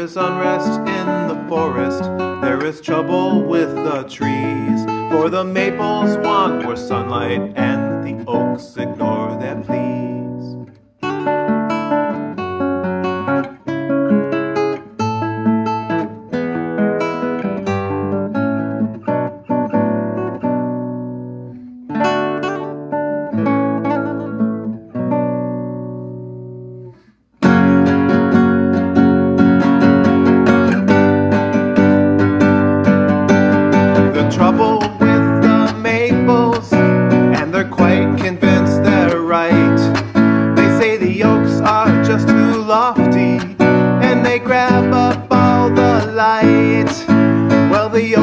is unrest in the forest, there is trouble with the trees. For the maples want more sunlight, and the oaks ignore their pleas. Lofty, and they grab up all the light. Well, the